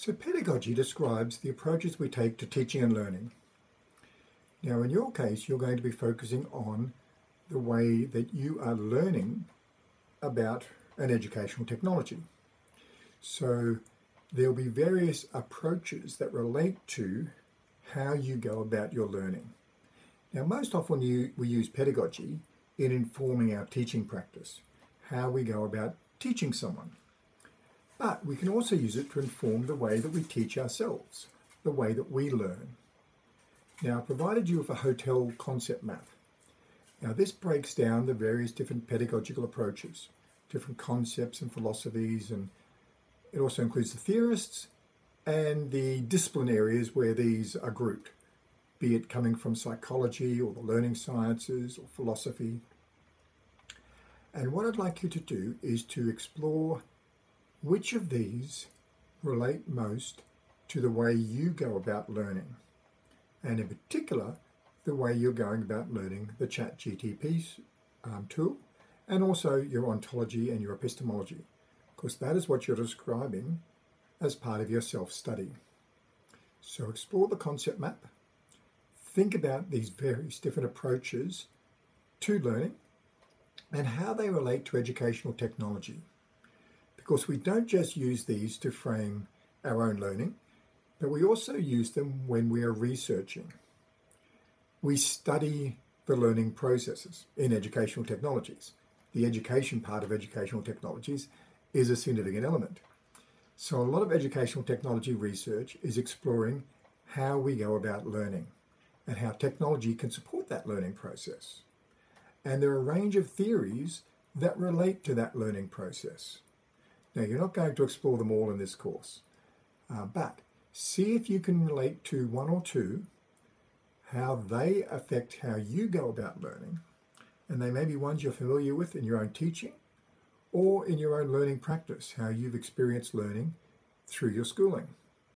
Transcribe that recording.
So, pedagogy describes the approaches we take to teaching and learning. Now, in your case, you're going to be focusing on the way that you are learning about an educational technology. So, there'll be various approaches that relate to how you go about your learning. Now, most often you, we use pedagogy in informing our teaching practice, how we go about teaching someone. But we can also use it to inform the way that we teach ourselves, the way that we learn. Now, I provided you with a hotel concept map. Now, this breaks down the various different pedagogical approaches, different concepts and philosophies, and it also includes the theorists and the discipline areas where these are grouped, be it coming from psychology or the learning sciences or philosophy. And what I'd like you to do is to explore which of these relate most to the way you go about learning, and in particular, the way you're going about learning the ChatGTP um, tool, and also your ontology and your epistemology, because that is what you're describing as part of your self study. So explore the concept map, think about these various different approaches to learning and how they relate to educational technology course, we don't just use these to frame our own learning, but we also use them when we are researching. We study the learning processes in educational technologies. The education part of educational technologies is a significant element. So, a lot of educational technology research is exploring how we go about learning and how technology can support that learning process. And there are a range of theories that relate to that learning process. Now, you're not going to explore them all in this course, uh, but see if you can relate to one or two, how they affect how you go about learning, and they may be ones you're familiar with in your own teaching or in your own learning practice, how you've experienced learning through your schooling.